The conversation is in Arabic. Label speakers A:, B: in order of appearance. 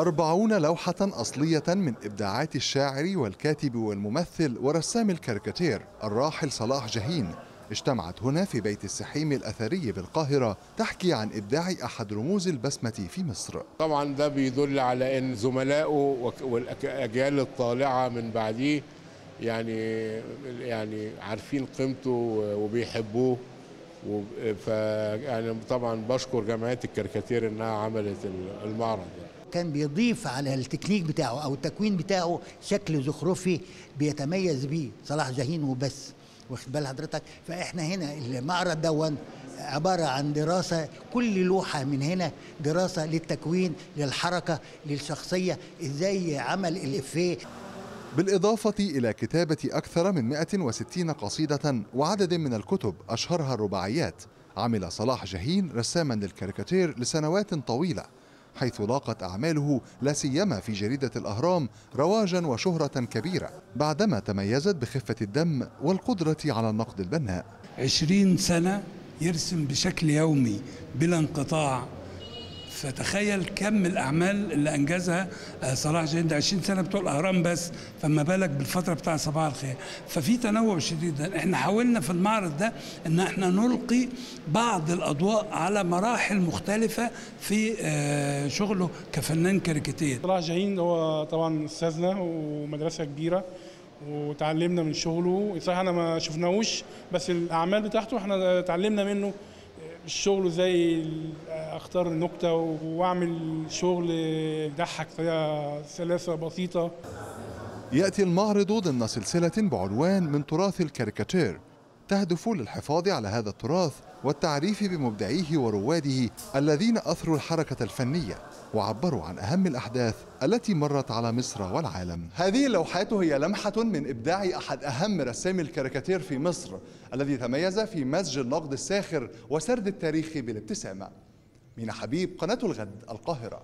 A: أربعون لوحة أصلية من إبداعات الشاعر والكاتب والممثل ورسام الكاريكاتير الراحل صلاح جاهين اجتمعت هنا في بيت السحيم الأثري بالقاهرة تحكي عن إبداع أحد رموز البسمة في مصر.
B: طبعا ده بيدل على إن زملائه والأجيال الطالعة من بعديه يعني يعني عارفين قيمته وبيحبوه. ف يعني طبعا بشكر جمعية الكاريكاتير إنها عملت المعرض ده.
C: كان بيضيف على التكنيك بتاعه أو التكوين بتاعه شكل زخرفي بيتميز بيه. صلاح جاهين وبس. واخد بال حضرتك؟ فإحنا هنا المعرض دون عبارة عن دراسة كل لوحة من هنا دراسة للتكوين للحركة للشخصية. إزاي عمل الإفيه؟
A: بالإضافة إلى كتابة أكثر من 160 قصيدة وعدد من الكتب أشهرها الرباعيات عمل صلاح جاهين رساما للكاريكاتير لسنوات طويلة. حيث لاقت أعماله لا سيما في جريدة الأهرام رواجا وشهرة كبيرة بعدما تميزت بخفة الدم والقدرة على النقد البناء.
D: عشرين سنة يرسم بشكل يومي بلا انقطاع فتخيل كم الأعمال اللي أنجزها صلاح جاهين ده 20 سنة بتوع الأهرام بس فما بالك بالفترة بتاع صباح الخير. ففي تنوع شديد. إحنا حاولنا في المعرض ده إن إحنا نلقي بعض الأضواء على مراحل مختلفة في شغله كفنان كاريكاتير.
E: صلاح جاهين هو طبعا أستاذنا ومدرسة كبيرة وتعلمنا من شغله. صحيح أنا ما شفناهوش بس الأعمال بتاعته إحنا اتعلمنا منه الشغل إزاي أختار النكته وأعمل شغل يضحك بطريقه سلاسة بسيطة
A: يأتي المعرض ضمن سلسله بعنوان من تراث الكاريكاتير تهدف للحفاظ على هذا التراث والتعريف بمبدعيه ورواده الذين أثروا الحركة الفنية وعبروا عن أهم الأحداث التي مرت على مصر والعالم. هذه اللوحات هي لمحة من إبداع أحد أهم رسامي الكاريكاتير في مصر الذي تميز في مزج النقد الساخر وسرد التاريخ بالابتسامة. مينا حبيب قناة الغد القاهرة.